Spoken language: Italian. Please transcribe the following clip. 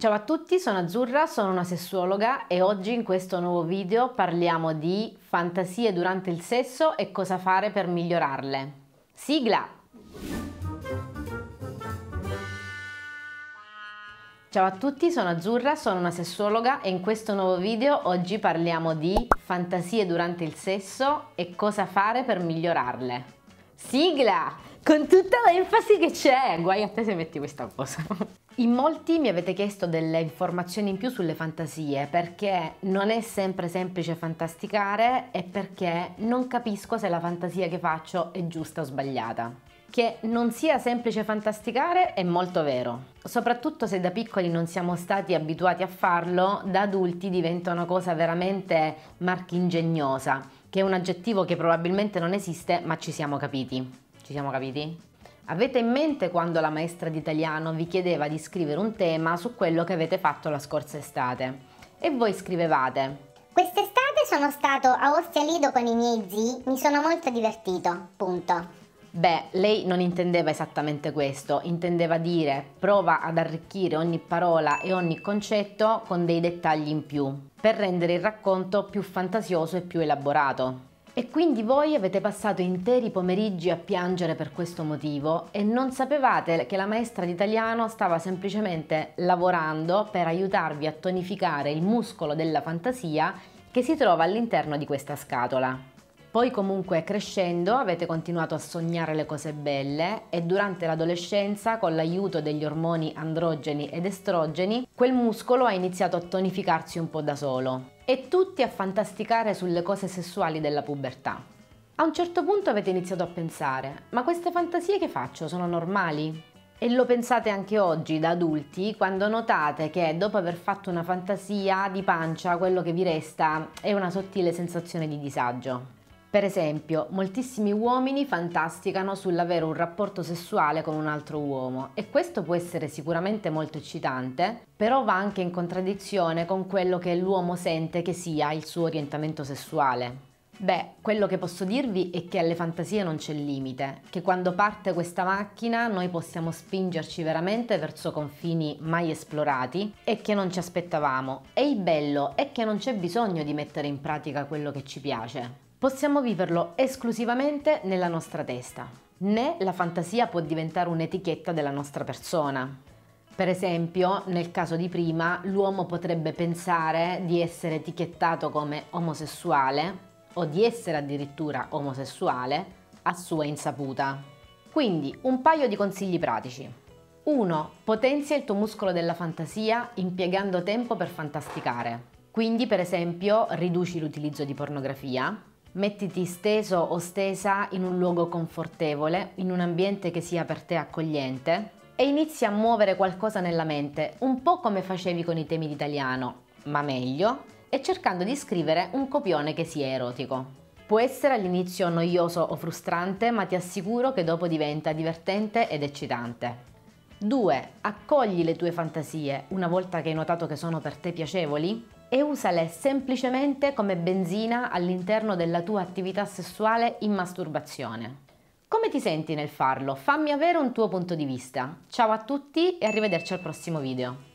Ciao a tutti, sono Azzurra, sono una sessuologa e oggi in questo nuovo video parliamo di fantasie durante il sesso e cosa fare per migliorarle. Sigla! Ciao a tutti, sono Azzurra, sono una sessuologa e in questo nuovo video oggi parliamo di fantasie durante il sesso e cosa fare per migliorarle. Sigla! Con tutta l'enfasi che c'è! Guai a te se metti questa cosa. In molti mi avete chiesto delle informazioni in più sulle fantasie perché non è sempre semplice fantasticare e perché non capisco se la fantasia che faccio è giusta o sbagliata. Che non sia semplice fantasticare è molto vero, soprattutto se da piccoli non siamo stati abituati a farlo, da adulti diventa una cosa veramente marchingegnosa, che è un aggettivo che probabilmente non esiste ma ci siamo capiti. Ci siamo capiti? Avete in mente quando la maestra di italiano vi chiedeva di scrivere un tema su quello che avete fatto la scorsa estate e voi scrivevate Quest'estate sono stato a Ostia Lido con i miei zii, mi sono molto divertito, punto. Beh, lei non intendeva esattamente questo, intendeva dire prova ad arricchire ogni parola e ogni concetto con dei dettagli in più, per rendere il racconto più fantasioso e più elaborato. E quindi voi avete passato interi pomeriggi a piangere per questo motivo e non sapevate che la maestra di italiano stava semplicemente lavorando per aiutarvi a tonificare il muscolo della fantasia che si trova all'interno di questa scatola. Poi comunque crescendo avete continuato a sognare le cose belle e durante l'adolescenza con l'aiuto degli ormoni androgeni ed estrogeni quel muscolo ha iniziato a tonificarsi un po' da solo e tutti a fantasticare sulle cose sessuali della pubertà. A un certo punto avete iniziato a pensare ma queste fantasie che faccio sono normali? E lo pensate anche oggi da adulti quando notate che dopo aver fatto una fantasia di pancia quello che vi resta è una sottile sensazione di disagio. Per esempio, moltissimi uomini fantasticano sull'avere un rapporto sessuale con un altro uomo e questo può essere sicuramente molto eccitante, però va anche in contraddizione con quello che l'uomo sente che sia il suo orientamento sessuale. Beh, quello che posso dirvi è che alle fantasie non c'è limite, che quando parte questa macchina noi possiamo spingerci veramente verso confini mai esplorati e che non ci aspettavamo. E il bello è che non c'è bisogno di mettere in pratica quello che ci piace. Possiamo viverlo esclusivamente nella nostra testa, né la fantasia può diventare un'etichetta della nostra persona. Per esempio, nel caso di prima, l'uomo potrebbe pensare di essere etichettato come omosessuale o di essere addirittura omosessuale a sua insaputa. Quindi, un paio di consigli pratici. 1. Potenzia il tuo muscolo della fantasia impiegando tempo per fantasticare. Quindi, per esempio, riduci l'utilizzo di pornografia, Mettiti steso o stesa in un luogo confortevole, in un ambiente che sia per te accogliente e inizia a muovere qualcosa nella mente, un po' come facevi con i temi d'italiano, ma meglio, e cercando di scrivere un copione che sia erotico. Può essere all'inizio noioso o frustrante, ma ti assicuro che dopo diventa divertente ed eccitante. 2. Accogli le tue fantasie una volta che hai notato che sono per te piacevoli e usale semplicemente come benzina all'interno della tua attività sessuale in masturbazione. Come ti senti nel farlo? Fammi avere un tuo punto di vista. Ciao a tutti e arrivederci al prossimo video.